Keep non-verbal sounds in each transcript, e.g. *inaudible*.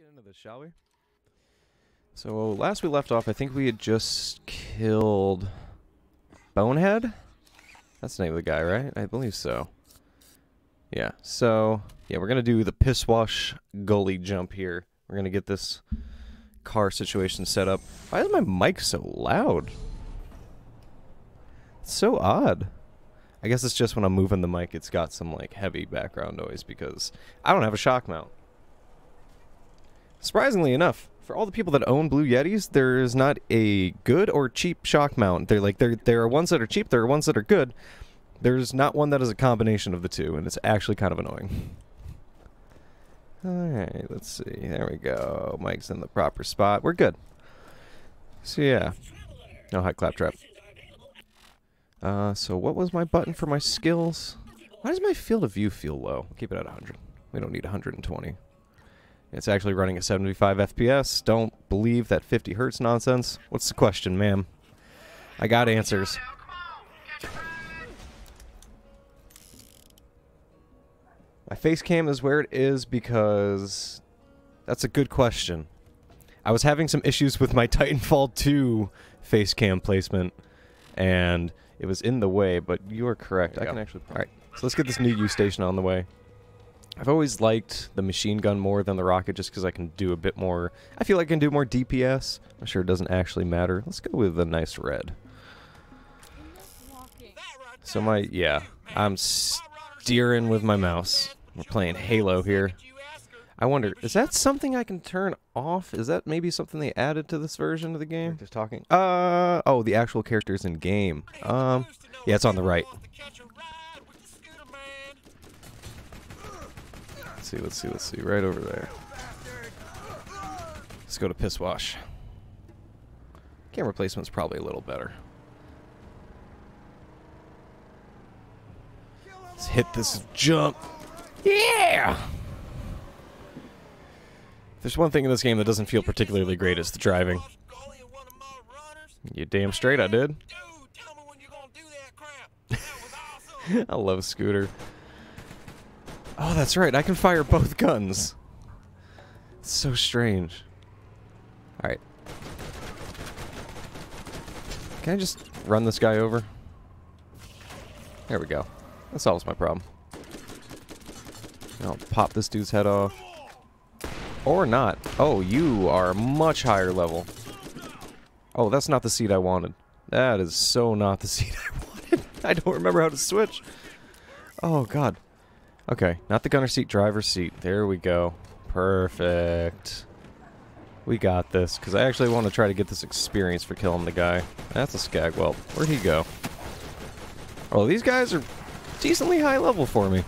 get into this, shall we? So last we left off, I think we had just killed Bonehead. That's the name of the guy, right? I believe so. Yeah. So yeah, we're gonna do the piss wash gully jump here. We're gonna get this car situation set up. Why is my mic so loud? It's so odd. I guess it's just when I'm moving the mic, it's got some like heavy background noise because I don't have a shock mount. Surprisingly enough, for all the people that own Blue Yetis, there is not a good or cheap shock mount. They're like there there are ones that are cheap, there are ones that are good. There's not one that is a combination of the two, and it's actually kind of annoying. Alright, let's see. There we go. Mike's in the proper spot. We're good. So yeah. No high claptrap. Uh, so what was my button for my skills? Why does my field of view feel low? Keep it at 100. We don't need 120. It's actually running at 75 FPS. Don't believe that 50 hertz nonsense. What's the question, ma'am? I got answers. My face cam is where it is because that's a good question. I was having some issues with my *laughs* Titanfall 2 face cam placement, and it was in the way, but you are correct. I can actually... Alright, so let's get this New-U station on the way. I've always liked the machine gun more than the rocket just because I can do a bit more... I feel like I can do more DPS. I'm sure it doesn't actually matter. Let's go with a nice red. So my... Yeah, I'm steering with my mouse. We're playing Halo here. I wonder, is that something I can turn off? Is that maybe something they added to this version of the game? Just talking. Uh oh, the actual characters in game. Um, yeah, it's on the right. See, let's see, let's see, right over there. Let's go to piss wash. Camera placement's probably a little better. Let's hit this jump. Yeah! There's one thing in this game that doesn't feel particularly great, it's the driving. You damn straight I did. *laughs* I love Scooter. Oh, that's right, I can fire both guns. It's so strange. Alright. Can I just run this guy over? There we go. That solves my problem. I'll pop this dude's head off. Or not. Oh, you are much higher level. Oh, that's not the seat I wanted. That is so not the *laughs* seat I wanted. I don't remember how to switch. Oh, God. Okay, not the gunner seat, driver seat. There we go. Perfect. We got this, because I actually want to try to get this experience for killing the guy. That's a skagwell. Where'd he go? Oh, these guys are decently high level for me.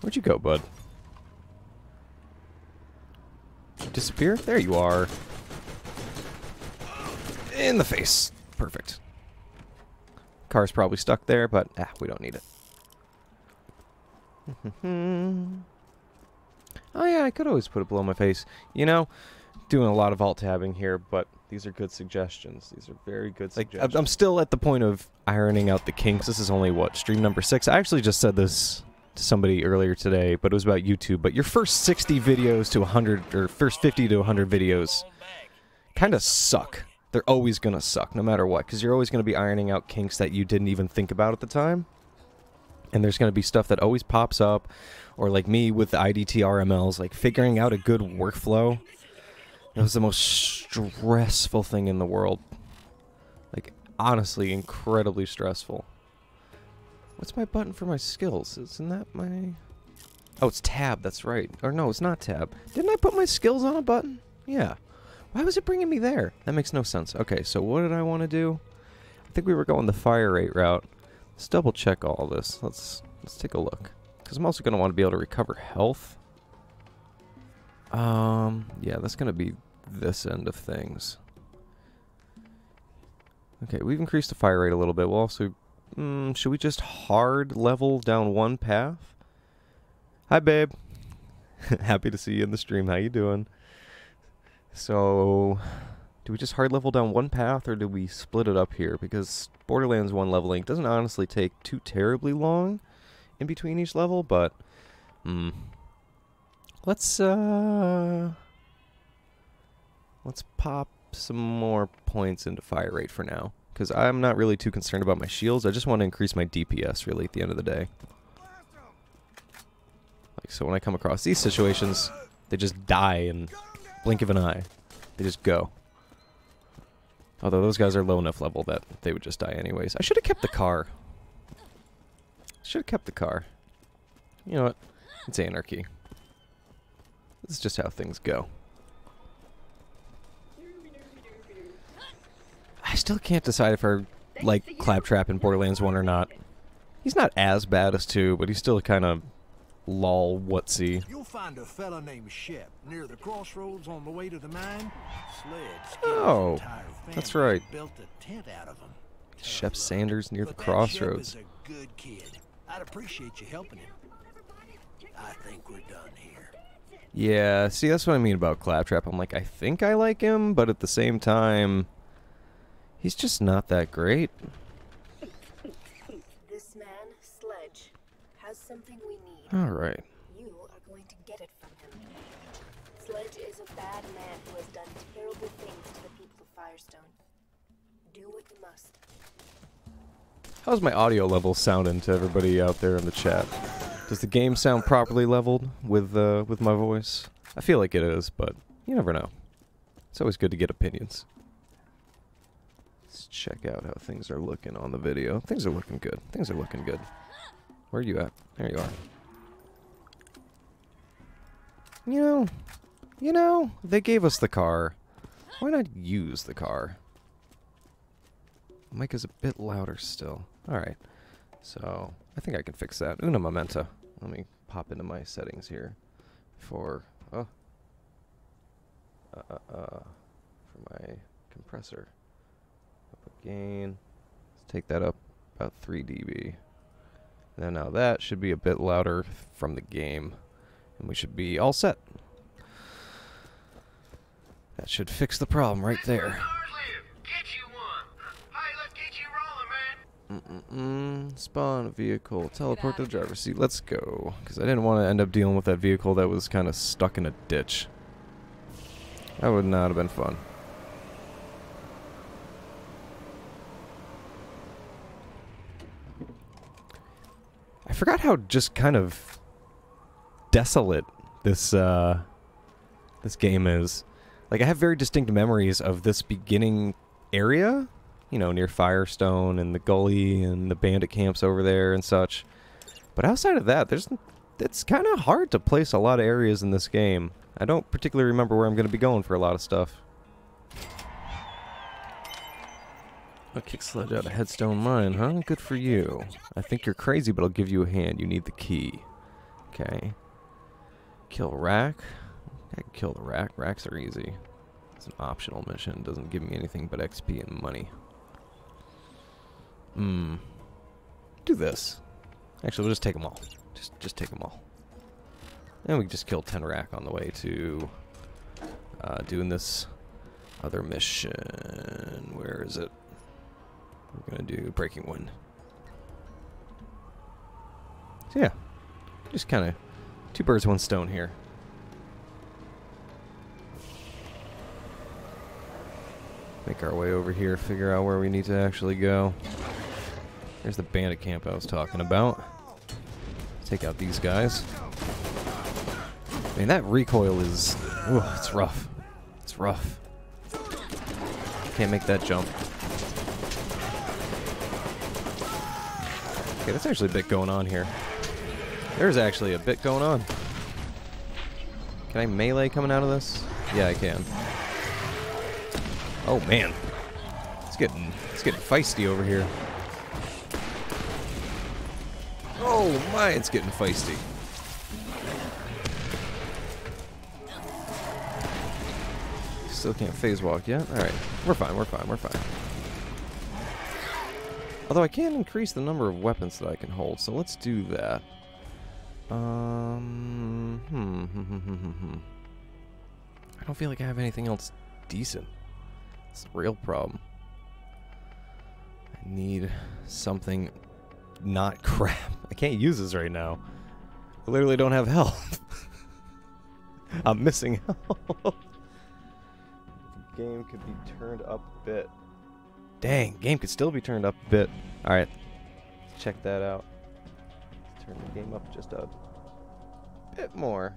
Where'd you go, bud? disappear? There you are. In the face. Perfect. Car's probably stuck there, but ah, we don't need it. Mm-hmm. oh yeah, I could always put it below my face. You know, doing a lot of alt tabbing here, but these are good suggestions. These are very good like, suggestions. I'm still at the point of ironing out the kinks. This is only, what, stream number six? I actually just said this to somebody earlier today, but it was about YouTube. But your first 60 videos to 100, or first 50 to 100 videos kind of suck. They're always going to suck, no matter what, because you're always going to be ironing out kinks that you didn't even think about at the time. And there's going to be stuff that always pops up, or like me with the IDT RMLs, like figuring out a good workflow. It was the most stressful thing in the world. Like, honestly, incredibly stressful. What's my button for my skills? Isn't that my... Oh, it's tab, that's right. Or no, it's not tab. Didn't I put my skills on a button? Yeah. Why was it bringing me there? That makes no sense. Okay, so what did I want to do? I think we were going the fire rate route. Let's double check all this. Let's let's take a look. Because I'm also going to want to be able to recover health. Um, yeah, that's going to be this end of things. Okay, we've increased the fire rate a little bit. We'll also Mm, should we just hard level down one path? Hi, babe. *laughs* Happy to see you in the stream. How you doing? So, do we just hard level down one path, or do we split it up here? Because Borderlands 1 leveling doesn't honestly take too terribly long in between each level, but... Mm, let's uh let's pop some more points into fire rate for now because I'm not really too concerned about my shields. I just want to increase my DPS really at the end of the day. Like so when I come across these situations, they just die in blink of an eye. They just go. Although those guys are low enough level that they would just die anyways. I should have kept the car. Should have kept the car. You know what? It's anarchy. This is just how things go. I still can't decide if I like Claptrap in Borderlands 1 or not. He's not as bad as 2, but he's still kind of lol whatsy. You'll find a fella named Shep near the crossroads on the way to the mine. Sled oh, that's right. Built a tent out of him. Shep Sanders near but the crossroads. Shep is a good kid. I'd appreciate you helping him. I think we're done here. Yeah, see, that's what I mean about Claptrap. I'm like, I think I like him, but at the same time, he's just not that great. This man, Sledge, has something we need. All right. You are going to get it from him. Sledge is a bad man who has done terrible things to the people of Fyrestone. Do what you must. How's my audio level sounding to everybody out there in the chat? Does the game sound properly leveled with uh, with my voice? I feel like it is, but you never know. It's always good to get opinions. Let's check out how things are looking on the video. Things are looking good. Things are looking good. Where are you at? There you are. You know, you know, they gave us the car. Why not use the car? Mic is a bit louder still. Alright. So, I think I can fix that. Una momenta. Let me pop into my settings here for, oh, uh, uh, uh, for my compressor. Up gain. Let's take that up about 3 dB. And now that should be a bit louder from the game. And we should be all set. That should fix the problem right there. Mm-mm-mm. Spawn a vehicle. Teleport to the driver's seat. Let's go. Because I didn't want to end up dealing with that vehicle that was kind of stuck in a ditch. That would not have been fun. I forgot how just kind of desolate this uh, this game is. Like I have very distinct memories of this beginning area you know, near Fyrestone and the gully and the bandit camps over there and such. But outside of that, there's it's kind of hard to place a lot of areas in this game. I don't particularly remember where I'm going to be going for a lot of stuff. A kick sledge out of Headstone Mine, huh? Good for you. I think you're crazy, but I'll give you a hand. You need the key. Okay. Kill Rakk. I can kill the Rakk. Rakks are easy. It's an optional mission. Doesn't give me anything but XP and money. Hmm. Do this. Actually, we'll just take them all. Just, just take them all. And we can just kill 10 Rakk on the way to uh, doing this other mission. Where is it? We're going to do Breaking Wind. So yeah, just kind of two birds, one stone here. Make our way over here, figure out where we need to actually go. There's the bandit camp I was talking about. take out these guys. I mean, that recoil is... Ooh, it's rough. It's rough. Can't make that jump. Okay, that's actually a bit going on here. There's actually a bit going on. Can I melee coming out of this? Yeah, I can. Oh man, it's getting it's getting feisty over here. Oh my, it's getting feisty. Still can't phase walk yet? Alright, we're fine, we're fine, we're fine. Although I can increase the number of weapons that I can hold, so let's do that. Um, hmm, hmm, hmm, hmm, hmm. hmm. I don't feel like I have anything else decent. It's the real problem. I need something not *laughs* crap. I can't use this right now. I literally don't have health. *laughs* I'm missing *laughs* out. game could be turned up a bit. Dang, game could still be turned up a bit. Alright, check that out. Turn the game up just a bit more.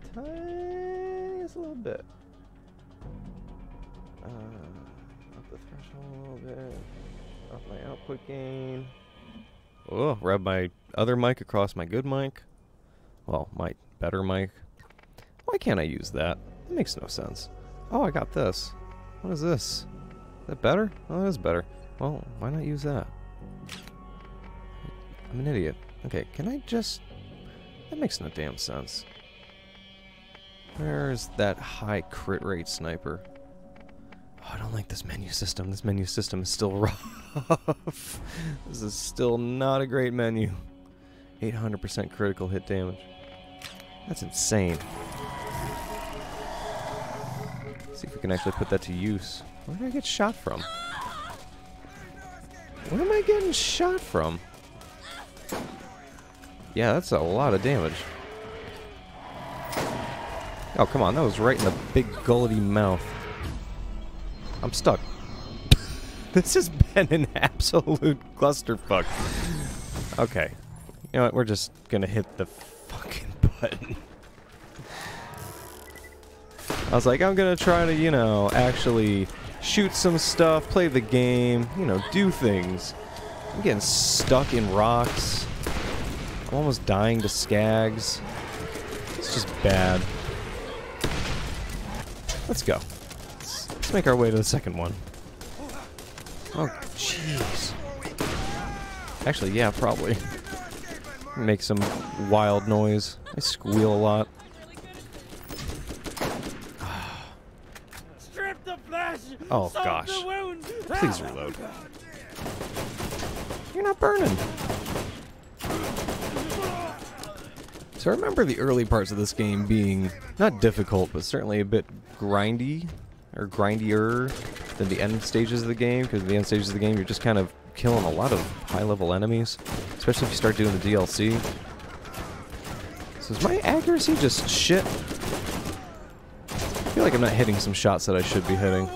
Just tiniest little bit. Uh, up the threshold a little bit. Up my output gain. Oh, rub my other mic across my good mic. Well, my better mic. Why can't I use that? That makes no sense. Oh, I got this. What is this? Is that better? Oh, that is better. Well, why not use that? I'm an idiot. Okay, can I just... That makes no damn sense. Where's that high crit rate sniper? Oh, I don't like this menu system. This menu system is still *laughs* rough. this is still not a great menu. 800% critical hit damage. That's insane. see if we can actually put that to use. Where did I get shot from? Where am I getting shot from? Yeah, that's a lot of damage. Oh, come on. That was right in the big gullety mouth. I'm stuck. *laughs* this has been an absolute clusterfuck. Okay. You know what? We're just gonna hit the fucking *laughs* button. I was like, I'm gonna try to, you know, actually shoot some stuff, play the game, you know, do things. I'm getting stuck in rocks. I'm almost dying to skags. It's just bad. Let's go. Let's, let's make our way to the second one. Oh, jeez. Actually, yeah, probably. Make some wild noise. I squeal a lot. Oh gosh. Please reload. You're not burning. So I remember the early parts of this game being not difficult, but certainly a bit grindy, or grindier than the end stages of the game, because the end stages of the game you're just kind of killing a lot of high-level enemies, especially if you start doing the DLC. So is my accuracy just shit? I feel like I'm not hitting some shots that I should be hitting.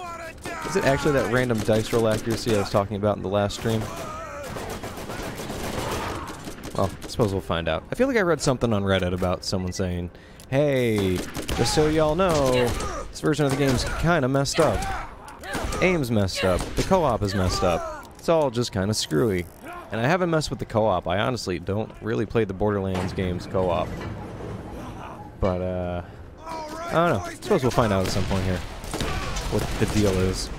Is it actually that random dice roll accuracy I was talking about in the last stream? Well, I suppose we'll find out. I feel like I read something on Reddit about someone saying, Hey, just so y'all know, this version of the game's kinda messed up. Aim's messed up. The co-op is messed up. It's all just kinda screwy. And I haven't messed with the co-op. I honestly don't really play the Borderlands games co-op. But, uh... I don't know. I suppose we'll find out at some point here what the deal is.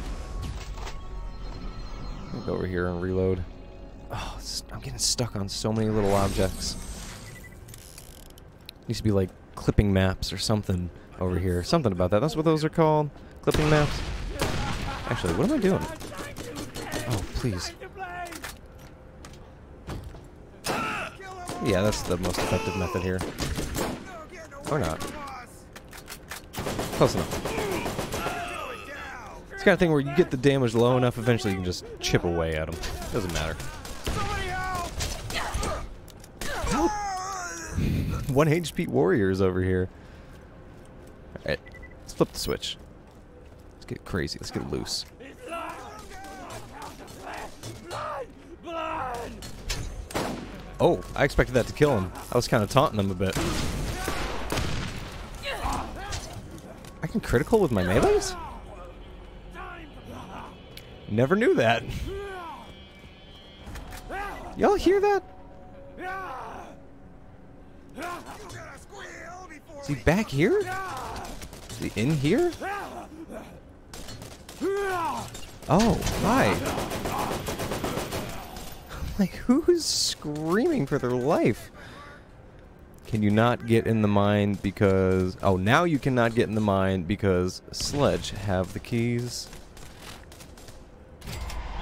Go over here and reload. Oh, I'm getting stuck on so many little objects. Needs to be like clipping maps or something over here. Something about that. That's what those are called? Clipping maps? Actually, what am I doing? Oh, please. Yeah, that's the most effective method here. Or not. Close enough. It's kind of thing where you get the damage low enough, eventually you can just chip away at them. Doesn't matter. *laughs* One HP warriors over here. Alright, let's flip the switch. Let's get crazy. Let's get loose. Oh, I expected that to kill him. I was kind of taunting him a bit. I can critical with my melees? Never knew that. Y'all hear that? Is he back here? Is he in here? Oh, hi. like, who's screaming for their life? Can you not get in the mine because... Oh, now you cannot get in the mine because Sledge have the keys.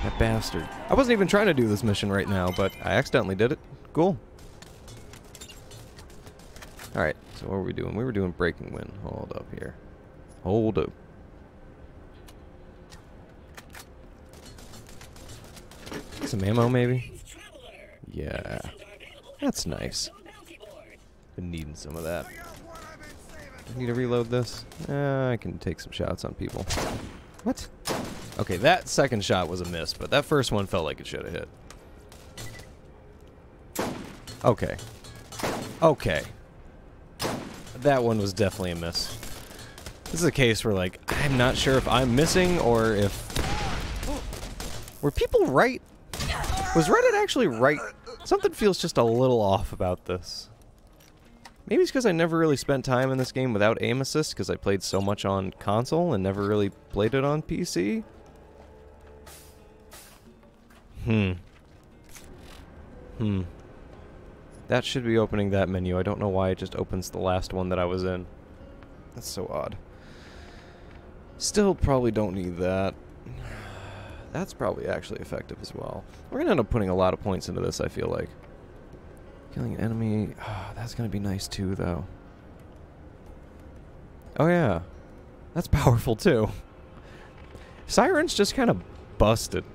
That bastard. I wasn't even trying to do this mission right now, but I accidentally did it. Cool. Alright, so what were we doing? We were doing breaking wind. Hold up here. Hold up. Some ammo, maybe? Yeah. That's nice. Been needing some of that. I need to reload this. Uh, I can take some shots on people. What? Okay, that second shot was a miss, but that first one felt like it should have hit. Okay. Okay. That one was definitely a miss. This is a case where, like, I'm not sure if I'm missing or if... Were people right? Was Reddit actually right? Something feels just a little off about this. Maybe it's because I never really spent time in this game without aim assist because I played so much on console and never really played it on PC. Hmm. Hmm. That should be opening that menu. I don't know why it just opens the last one that I was in. That's so odd. Still probably don't need that. *sighs* That's probably actually effective as well. We're going to end up putting a lot of points into this, I feel like. Killing an enemy. Oh, *sighs* that's going to be nice too, though. Oh, yeah. That's *laughs* powerful too. Siren's just kind of busted.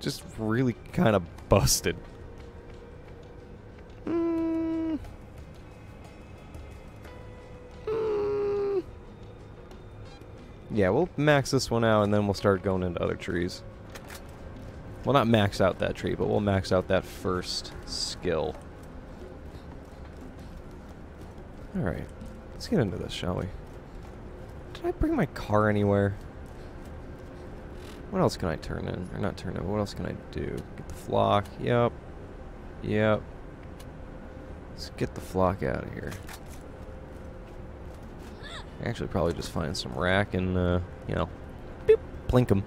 just really kind of busted. Yeah, we'll max this one out and then we'll start going into other trees. Well, not max out that tree, but we'll max out that first skill. Alright, let's get into this, shall we? Did I bring my car anywhere? What else can I turn in? Or not turn in, what else can I do? Get the flock, yep. Yep. Let's get the flock out of here. Actually, probably just find some Rakk and, uh, you know, boop, plink them.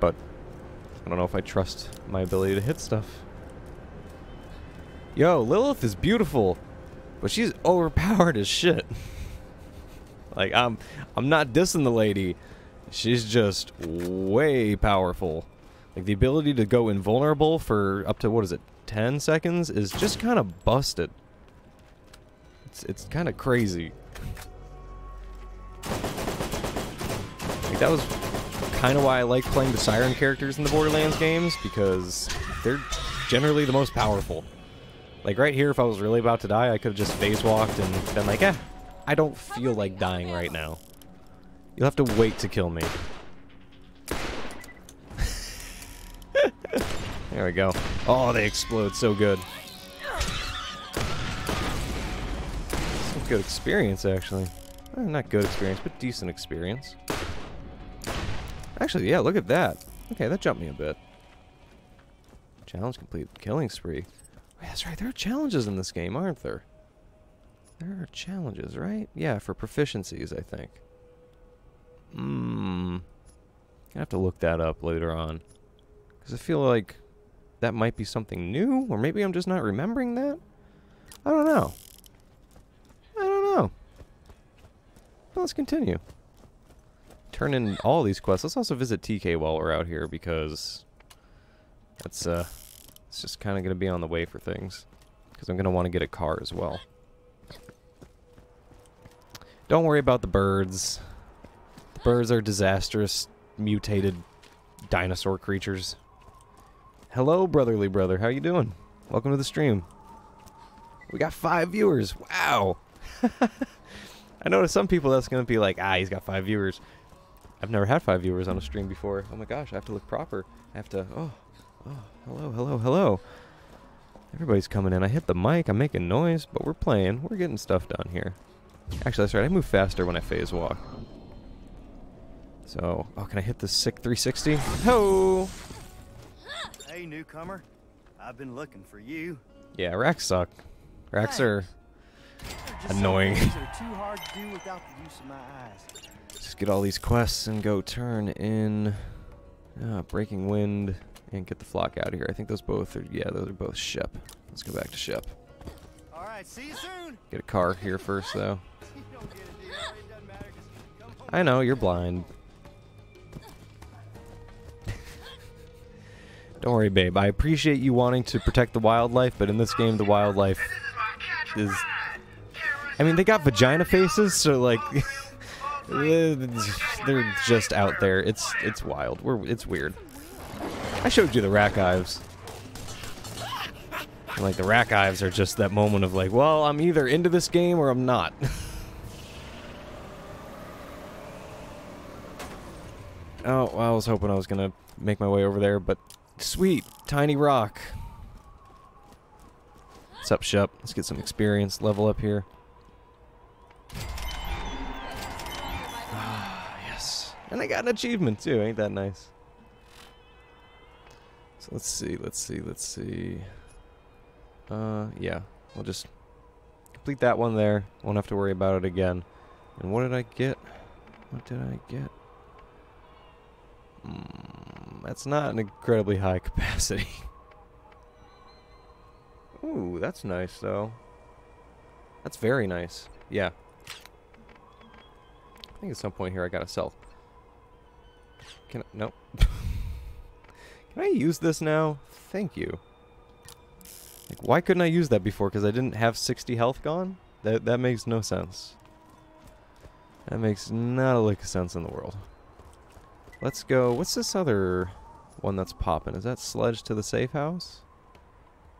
But I don't know if I trust my ability to hit stuff. Yo, Lilith is beautiful, but she's overpowered as shit. *laughs* like, I'm, I'm not dissing the lady. She's just way powerful. Like, the ability to go invulnerable for up to, what is it, 10 seconds is just kind of busted. It's, it's kind of crazy. Like, that was kind of why I like playing the Siren characters in the Borderlands games, because they're generally the most powerful. Like, right here, if I was really about to die, I could have just phase walked and been like, eh, I don't feel like dying right now. You'll have to wait to kill me. *laughs* there we go. Oh, they explode so good. good experience, actually. Eh, not good experience, but decent experience. Actually, yeah, look at that. Okay, that jumped me a bit. Challenge complete. Killing spree. Wait, that's right. There are challenges in this game, aren't there? There are challenges, right? Yeah, for proficiencies, I think. Hmm. I have to look that up later on. Because I feel like that might be something new, or maybe I'm just not remembering that. I don't know. I don't know. Let's continue. Turn in all these quests. Let's also visit TK while we're out here because that's uh, it's just kind of going to be on the way for things. Because I'm going to want to get a car as well. Don't worry about the birds. The birds are disastrous, mutated dinosaur creatures. Hello, brotherly brother. How you doing? Welcome to the stream. We got five viewers. Wow. *laughs* I know to some people that's going to be like, ah, he's got five viewers. I've never had five viewers on a stream before. Oh my gosh, I have to look proper. I have to, oh, oh, hello, hello, hello. Everybody's coming in. I hit the mic, I'm making noise, but we're playing. We're getting stuff done here. Actually, that's right. I move faster when I phase walk. So, oh, can I hit the sick 360? Ho! Hey, newcomer. I've been looking for you. Yeah, Rakks suck. Rakks are annoying. Just get all these quests and go turn in uh, Breaking Wind and get the flock out of here. I think those both are, yeah, those are both Shep. Let's go back to Shep. Alright, see you soon. Get a car here first, though. *laughs* I know, you're blind. *laughs* Don't worry, babe. I appreciate you wanting to protect the wildlife, but in this game, the wildlife is I mean, they got vagina faces, so like, uh, they're just out there. It's it's wild. We're it's weird. I showed you the Rakk Hives. And like the Rakk Hives are just that moment of like, well, I'm either into this game or I'm not. *laughs* oh, well, I was hoping I was gonna make my way over there, but sweet tiny rock. What's up, Shep? Let's get some experience, level up here. And I got an achievement, too. Ain't that nice? So let's see, let's see, let's see. Uh, yeah. We'll just complete that one there. Won't have to worry about it again. And what did I get? What did I get? Mm, that's not an incredibly high *laughs* capacity. Ooh, that's nice, though. That's very nice. Yeah. I think at some point here I gotta sell. Can I? Nope. *laughs* Can I use this now? Thank you. Like, why couldn't I use that before? Because I didn't have 60 health gone? That, that makes no sense. That makes not a lick of sense in the world. Let's go. What's this other one that's popping? Is that Sledge to the Safe House?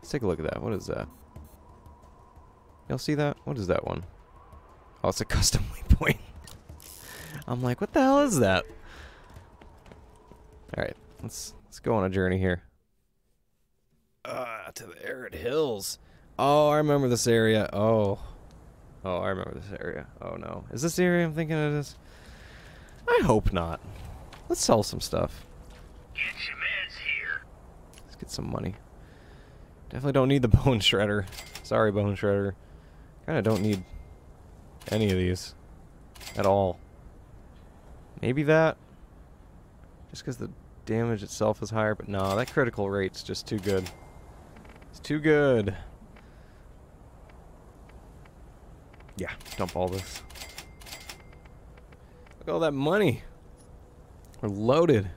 Let's take a look at that. What is that? Y'all see that? What is that one? Oh, it's a custom *laughs* waypoint. I'm like, what the hell is that? Alright, let's let's go on a journey here. Ah, to the arid hills. Oh, I remember this area. Oh. Oh, I remember this area. Oh no. Is this the area I'm thinking it is? I hope not. Let's sell some stuff. Get your meds here. Let's get some money. Definitely don't need the *laughs* bone shredder. Sorry, bone shredder. Kinda don't need any of these. At all. Maybe that? Just because the damage itself is higher, but no, that critical rate's just too good. It's too good. Yeah, dump all this. Look at all that money. We're loaded.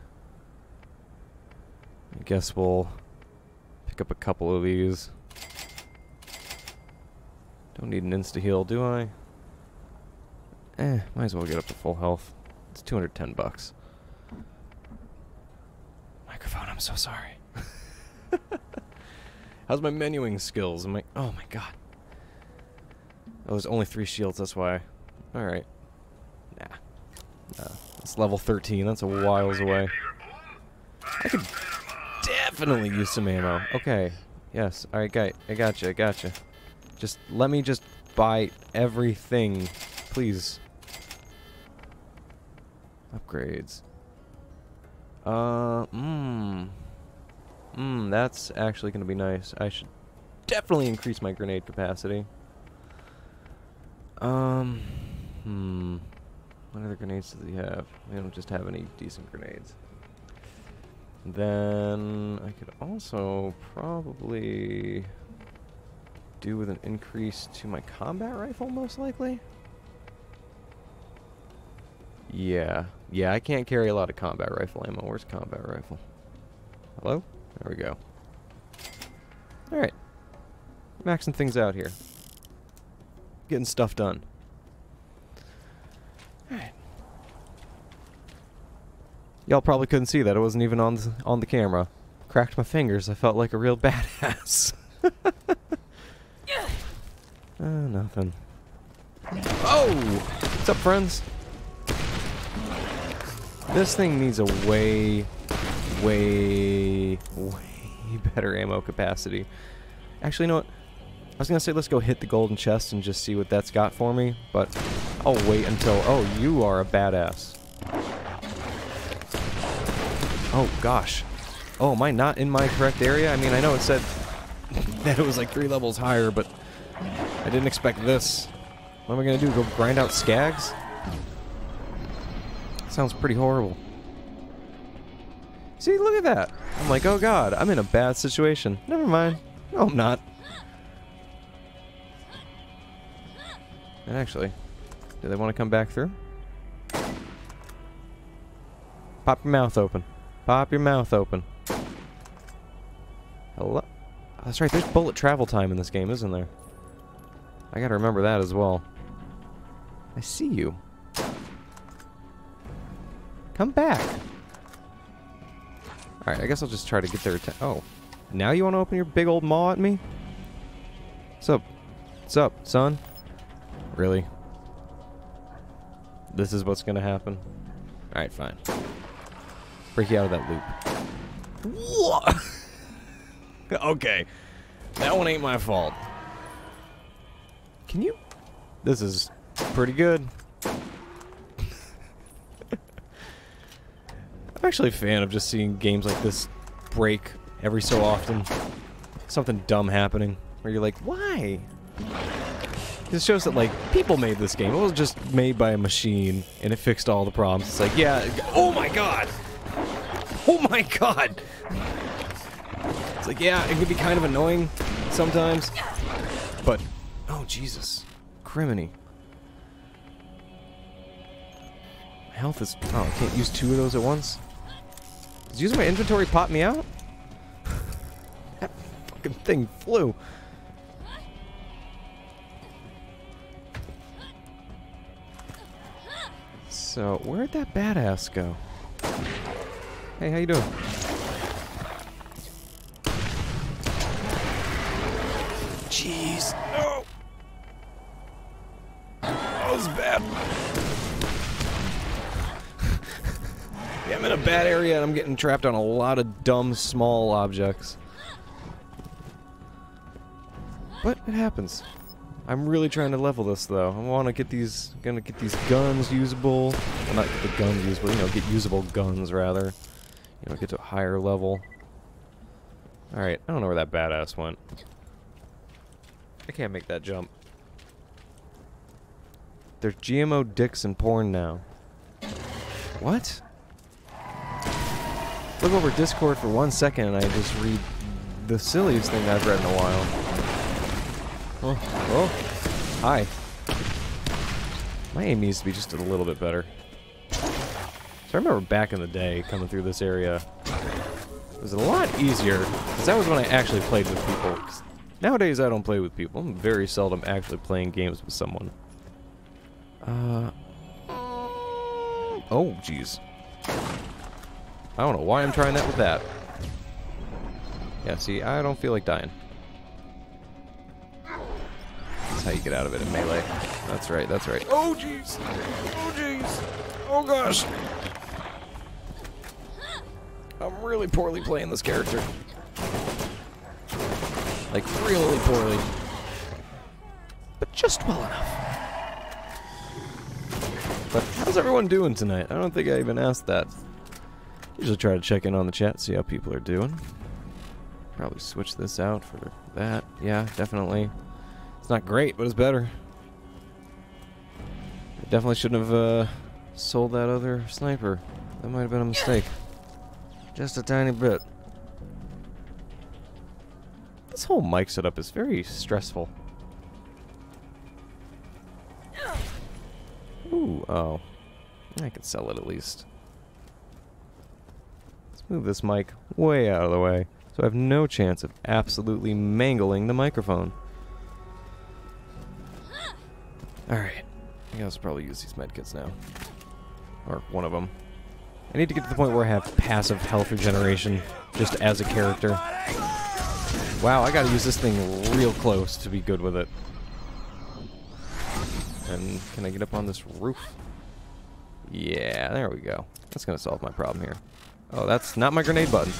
I guess we'll pick up a couple of these. Don't need an insta-heal, do I? Eh, might as well get up to full health. It's 210 bucks. Microphone, I'm so sorry. *laughs* How's my menuing skills? I'm I, oh my god. Oh, there's only three shields, that's why. Alright. Nah. Nah. It's level 13, that's a whiles away. I could definitely use some ammo. Okay. Yes. Alright, guy. I got you, I got you. Just let me just buy everything, please. Upgrades. Uh, mmm. Mmm, that's actually going to be nice. I should definitely increase my grenade capacity. Um, hmm. What other grenades does he have? We don't just have any decent grenades. Then I could also probably do with an increase to my combat rifle, most likely. Yeah. Yeah, I can't carry a lot of combat rifle ammo. Where's combat rifle? Hello? There we go. Alright. Maxing things out here. Getting stuff done. Alright. Y'all probably couldn't see that. It wasn't even on the, on the camera. Cracked my fingers. I felt like a real *laughs* badass. *laughs* uh, nothing. Oh! What's up, friends? This thing needs a way way, way better ammo capacity. Actually, you know what? I was gonna say let's go hit the golden chest and just see what that's got for me, but I'll wait until... Oh, you are a badass. Oh, gosh. Oh, am I not in my correct area? I mean, I know it said *laughs* that it was like three levels higher, but I didn't expect this. What am I gonna do? Go grind out skags? Sounds pretty horrible. See, look at that. I'm like, oh god, I'm in a bad situation. Never mind. No, I'm not. And actually, do they want to come back through? Pop your mouth open. Pop your mouth open. Hello? Oh, that's right, there's bullet travel time in this game, isn't there? I gotta remember that as well. I see you. Come back. Alright, I guess I'll just try to get their attention. Oh. Now you want to open your big old maw at me? What's up? What's up, son? Really? This is what's to happen? Alright, fine. break you out of that loop. What? *laughs* okay. That one ain't my fault. Can you? This is pretty good. I'm actually a fan of just seeing games like this break every so often. Something dumb happening where you're like, why? This shows that like people made this game. It was just made by a machine and it fixed all the problems. It's like, yeah, oh my god. Oh my god. It's like, yeah, it can be kind of annoying sometimes. But oh Jesus. Criminy. My health is oh, I can't use two of those at once. Is using my inventory pop me out? that fucking thing flew. So, where'd that badass go? Hey, how you doing? Jeez. Bad area and I'm getting trapped on a lot of dumb small objects. But it happens. I'm really trying to level this though. I want to get these, gonna get these guns usable. Well, not get the guns usable, you know, get usable guns rather. You know, get to a higher level. All right, I don't know where that badass went. I can't make that jump. There's GMO dicks and porn now. What? Look over Discord for one second and I just read the silliest thing I've read in a while. Oh, oh. Hi. My aim needs to be just a little bit better. So I remember back in the day, coming through this area, it was a lot easier, because that was when I actually played with people. Nowadays, I don't play with people. I'm very seldom actually playing games with someone. Uh... Oh, jeez. I don't know why I'm trying that with that. Yeah, see, I don't feel like dying. That's how you get out of it in melee. That's right, that's right. Oh, jeez! Oh, jeez! Oh, gosh! I'm really poorly playing this character. Like, really poorly. But just well enough. But how's everyone doing tonight? I don't think I even asked that. Usually try to check in on the chat, see how people are doing. Probably switch this out for that. Yeah, definitely. It's not great, but it's better. I definitely shouldn't have uh, sold that other sniper. That might have been a mistake. Just a tiny bit. This whole mic setup is very stressful. Ooh, oh. I can sell it at least. Move this mic way out of the way, so I have no chance of absolutely mangling the microphone. Alright. I guess I'll probably use these medkits now. Or one of them. I need to get to the point where I have passive health regeneration, just as a character. Wow, I gotta use this thing real close to be good with it. And can I get up on this roof? Yeah, there we go. That's gonna solve my problem here. Oh, that's not my grenade button.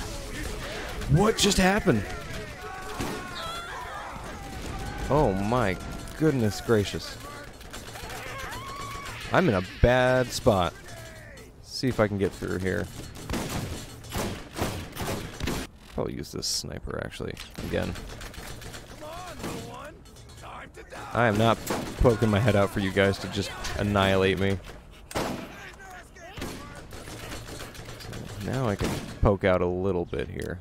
What just happened? Oh my goodness gracious. I'm in a bad spot. see if I can get through here. Probably use this sniper actually again. I am not poking my head out for you guys to just annihilate me. So now I can poke out a little bit here.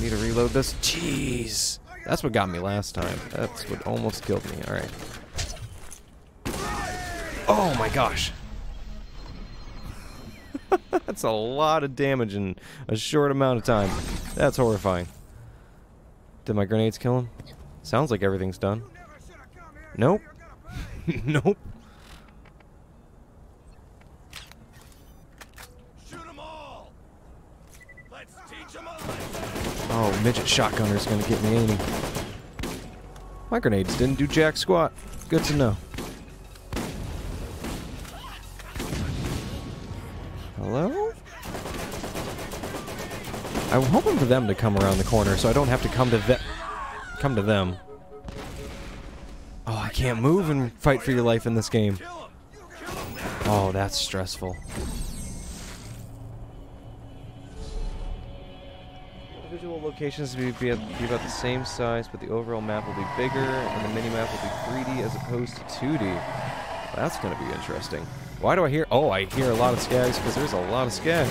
Need to reload this. Jeez. That's what got me last time. That's what almost killed me. Alright. Oh my gosh. *laughs* That's a lot of damage in a short amount of time. That's horrifying. Did my grenades kill him? Sounds like everything's done. Nope. *laughs* nope. Midget shotgunner's gonna get me aiming. My grenades didn't do jack squat. Good to know. Hello? I'm hoping for them to come around the corner so I don't have to come to them. Come to them. Oh, I can't move and fight for your life in this game. Oh, that's stressful. Locations will be, be about the same size, but the overall map will be bigger, and the mini-map will be 3D as opposed to 2D. That's going to be interesting. Why do I hear... Oh, I hear a lot of skags, because there's a lot of skags.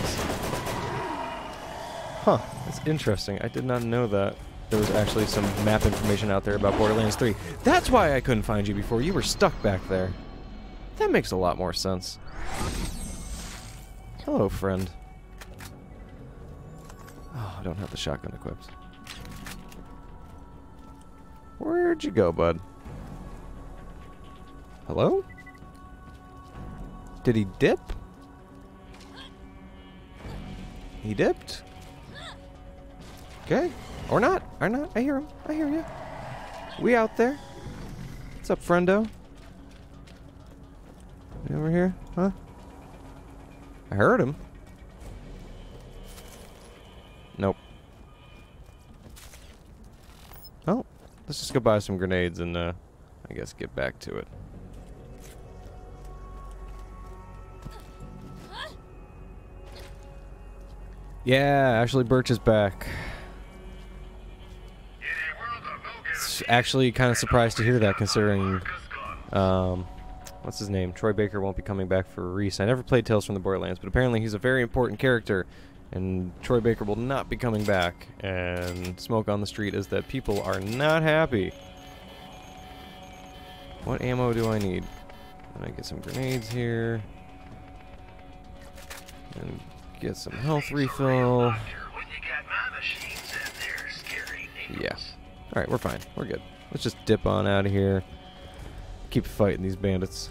Huh, that's interesting. I did not know that there was actually some map information out there about Borderlands 3. That's why I couldn't find you before. You were stuck back there. That makes a lot more sense. Hello, friend. I don't have the shotgun equipped. Where'd you go, bud? Hello? Did he dip? He dipped? Okay. Or not. Or not. I hear him. I hear you. We out there. What's up, friendo? You over here? Huh? I heard him. Nope. Oh. Let's just go buy some grenades and, uh, I guess get back to it. Yeah, Ashly Burch is back. actually kind of surprised to hear that, considering, um, what's his name? Troy Baker won't be coming back for Rhys. I never played Tales from the Borderlands, but apparently he's a very important character, and Troy Baker will not be coming back. And smoke on the street is that people are not happy. What ammo do I need? Can I get some grenades here? And get some health refill. Yeah. Alright, we're fine. We're good. Let's just dip on out of here. Keep fighting these bandits.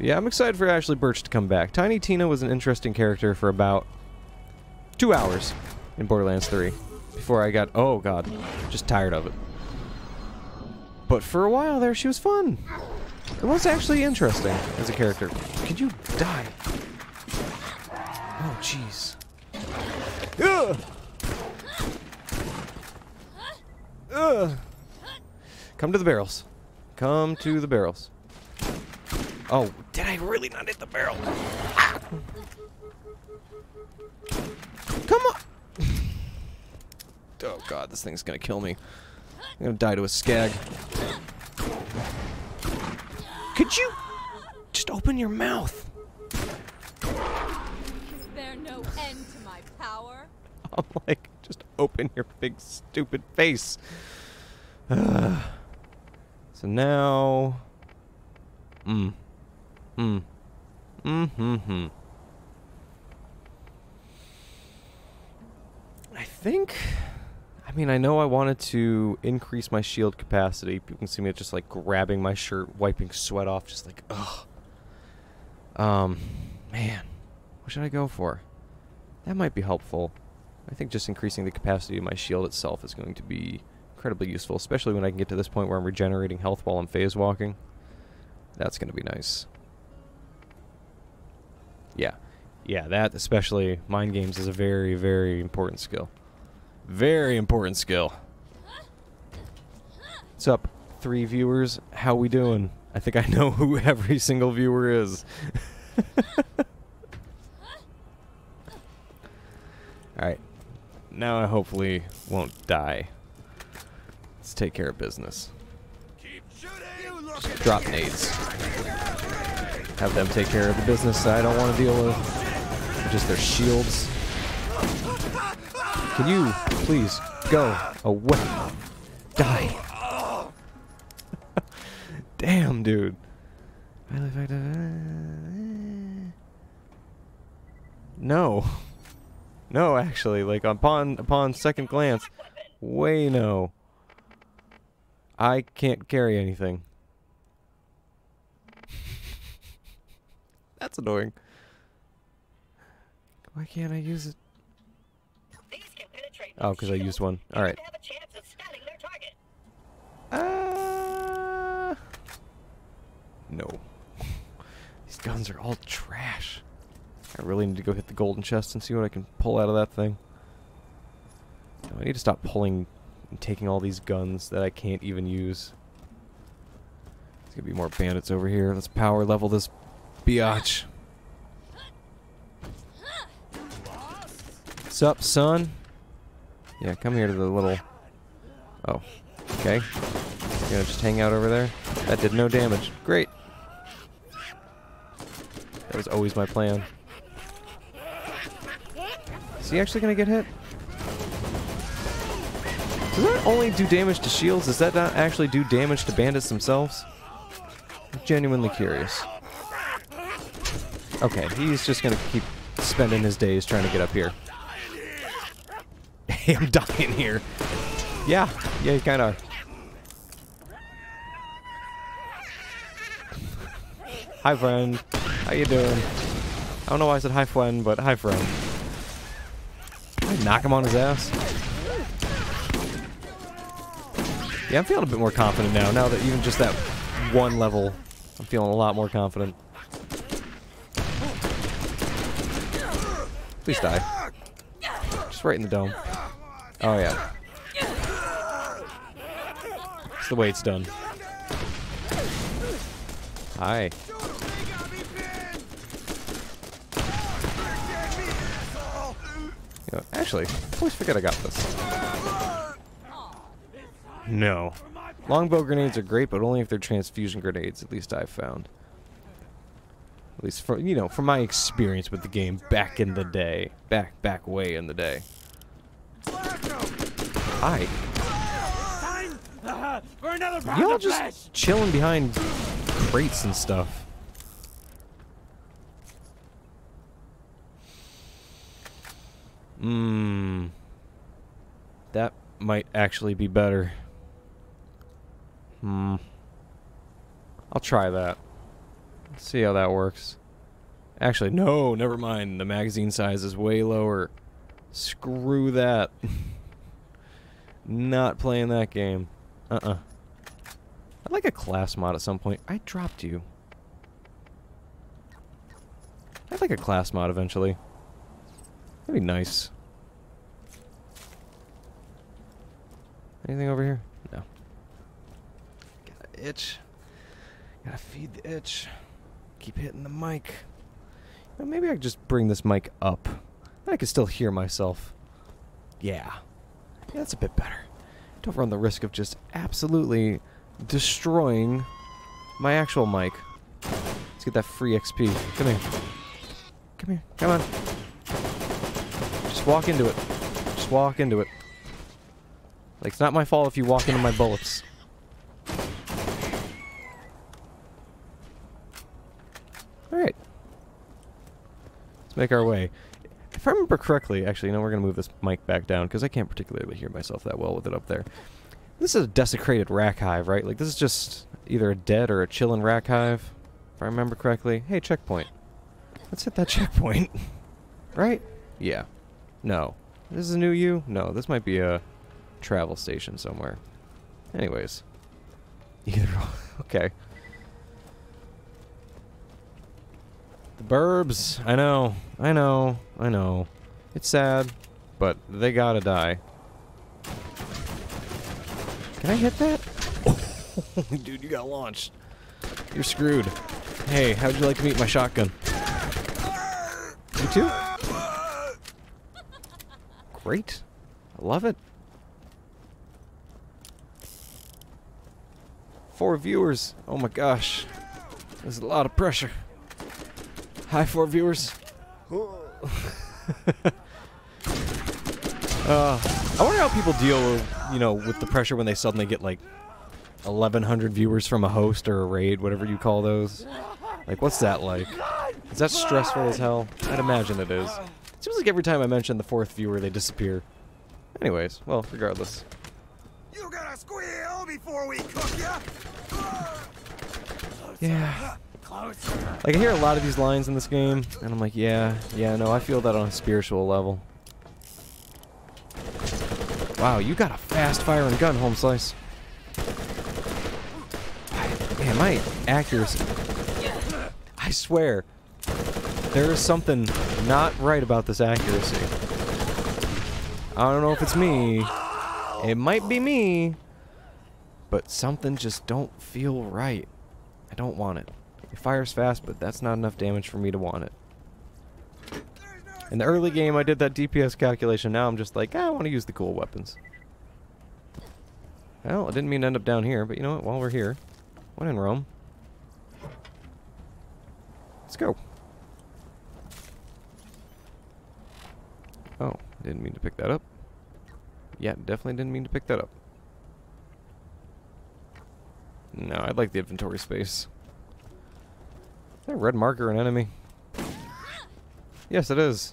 Yeah, I'm excited for Ashly Burch to come back. Tiny Tina was an interesting character for about two hours in Borderlands 3 before I got, oh god, just tired of it. But for a while there, she was fun. It was actually interesting as a character. Could you die? Oh, jeez. Ugh! Ugh. Come to the barrels. Come to the barrels. Oh, did I really not hit the barrel? Ah! Come on! oh god, this thing's gonna kill me. I'm gonna die to a skag. Could you just open your mouth? Is there no end to my power? *laughs* I'm like, just open your big stupid face. *sighs* so now... Mm. Mm. Mm-hmm-hmm. I think... I mean, I know I wanted to increase my shield capacity. You can see me just, like, grabbing my shirt, wiping sweat off, just like, ugh. Um, man. What should I go for? That might be helpful. I think just increasing the capacity of my shield itself is going to be incredibly useful, especially when I can get to this point where I'm regenerating health while I'm phase walking. That's going to be nice. Yeah. Yeah, that, especially mind games, is a very, very important skill. Very important skill. What's up, three viewers? How we doing? I think I know who *laughs* every single viewer is. *laughs* Alright. Now I hopefully won't die. Let's take care of business. Drop nades. Have them take care of the business I don't want to deal with. Just their shields. Can you please go away? Die. *laughs* Damn, dude. No. No, actually, like upon upon second glance, way no. I can't carry anything. *laughs* That's annoying. Why can't I use it? Oh, because I used one. Alright. Uh, no. *laughs* These guns are all trash. I really need to go hit the golden chest and see what I can pull out of that thing. I need to stop pulling and taking all these guns that I can't even use. There's gonna be more bandits over here. Let's power level this biatch. What's up, son? Yeah, come here to the little... Oh, okay. Gonna just hang out over there? That did no damage. Great. That was always my plan. Is he actually gonna get hit? Does that only do damage to shields? Does that not actually do damage to bandits themselves? I'm genuinely curious. Okay, he's just gonna keep spending his days trying to get up here. *laughs* I'm dying here. Yeah, yeah, you kinda *laughs* Hi, friend. How you doing? I don't know why I said hi, friend, but hi, friend. knock him on his ass? Yeah, I'm feeling a bit more confident now. Now that even just that one level, I'm feeling a lot more confident. Please die. Just right in the dome. Oh, yeah. It's the way it's done. Hi. You know, actually, I always forget I got this. No. Longbow grenades are great, but only if they're transfusion grenades, at least I've found. At least from, you know, from my experience with the game back in the day. Back, back way in the day. Hi. Y'all just chilling behind crates and stuff. Mmm. That might actually be better. Hmm. I'll try that. Let's see how that works. Actually, no, never mind. The magazine size is way lower. Screw that. *laughs* Not playing that game. Uh-uh. I'd like a class mod at some point. I dropped you. I'd like a class mod eventually. That'd be nice. Anything over here? No. Got an itch. Gotta feed the itch. Keep hitting the mic. Well, maybe I could just bring this mic up. I can still hear myself. Yeah. Yeah, that's a bit better. Don't run the risk of just absolutely destroying my actual mic. Let's get that free XP. Come here. Come here. Come on Just walk into it. Just walk into it. Like, it's not my fault if you walk into my bullets. Alright. Let's make our way. If I remember correctly, actually, know, we're going to move this mic back down, because I can't particularly hear myself that well with it up there. This is a desecrated Rakk Hive, right? Like, this is just either a dead or a chilling Rakk Hive, if I remember correctly. Hey, checkpoint. Let's hit that *laughs* checkpoint. right? Yeah. No. This is a New-U? No, this might be a travel station somewhere. Anyways. Either *laughs* okay. The burbs. I know. I know. I know. It's sad, but they gotta die. Can I hit that? *laughs* Dude, you got launched. You're screwed. Hey, how'd you like to meet my shotgun? You too? great. I love it. Four viewers. Oh my gosh. There's a lot of pressure. Hi, four viewers. *laughs* uh, I wonder how people deal, with, you know, with the pressure when they suddenly get like 1,100 viewers from a host or a raid, whatever you call those. Like, what's that like? Is that stressful as hell? I'd imagine it is. Seems like every time I mention the fourth viewer, they disappear. Anyways, well, regardless. You gotta squeal before we cook ya. Yeah. Like I hear a lot of these lines in this game, and I'm like, yeah, yeah, no, I feel that on a spiritual level. Wow, you got a fast firing gun, home slice. Man, my accuracy. I swear, there is something not right about this accuracy. I don't know if it's me. It might be me. But something just don't feel right. I don't want it. It fires fast, but that's not enough damage for me to want it. In the early game, I did that DPS calculation. Now I'm just like, ah, I want to use the cool weapons. Well, I didn't mean to end up down here, but you know what? While we're here, when in Rome, let's go. Oh, didn't mean to pick that up. Yeah, definitely didn't mean to pick that up. No, I'd like the inventory space. That red marker an enemy? Yes, it is.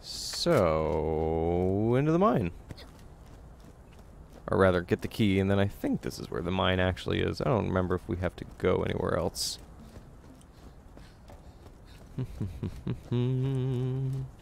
So, into the mine. Or rather, get the key, and then I think this is where the mine actually is. I don't remember if we have to go anywhere else. *laughs*